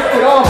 Cross.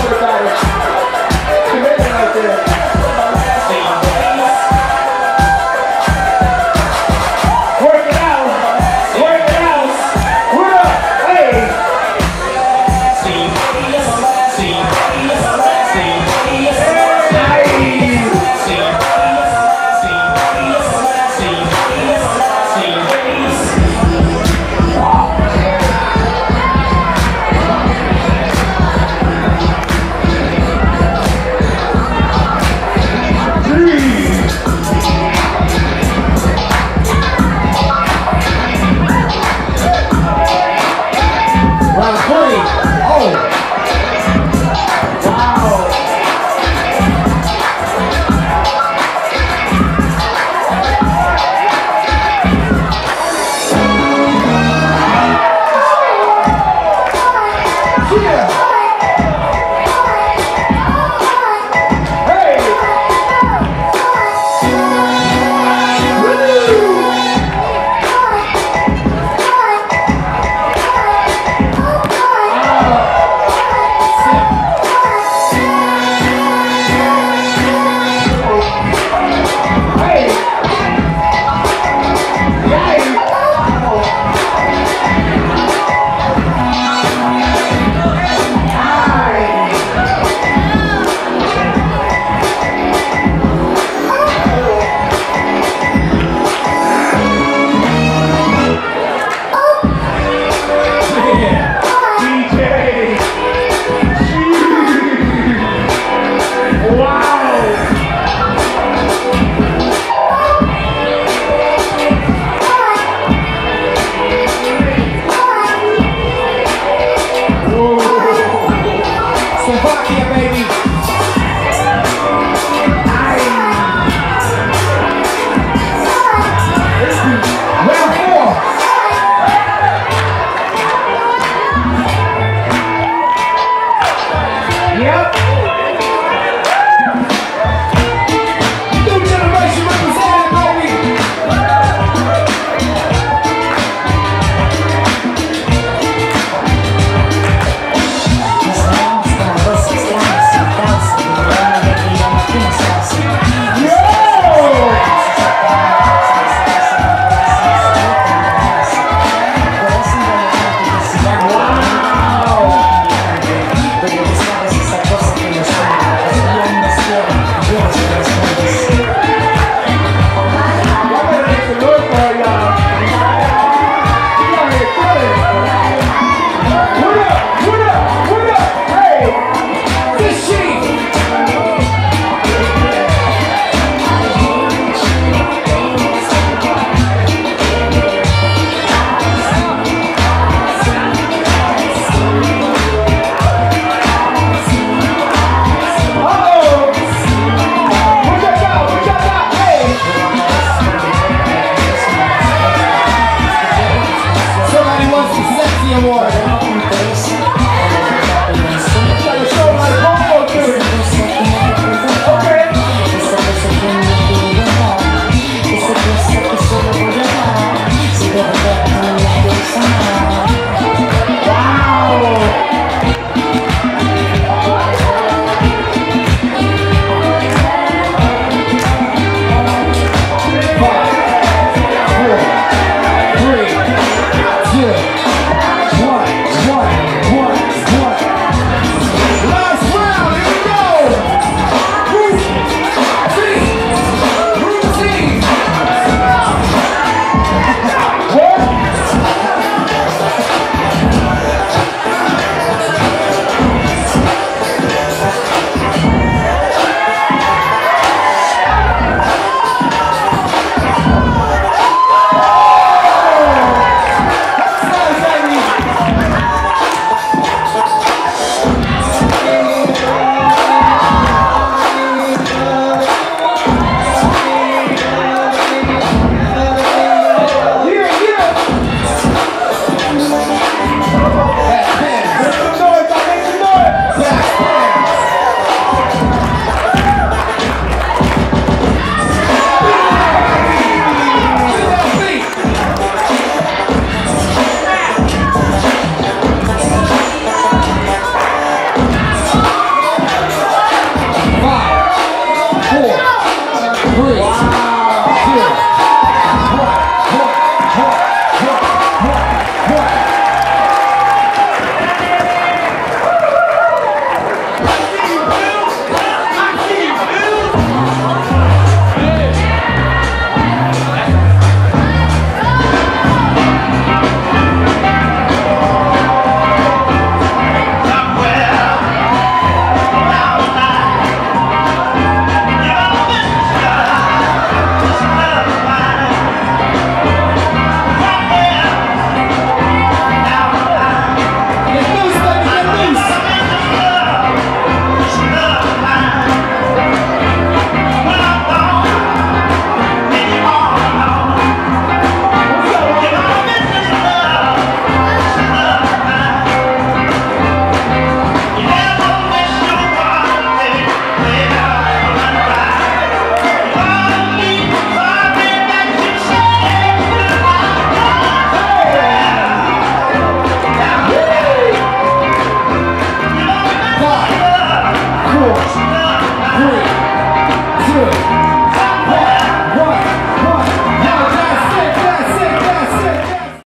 Three, two,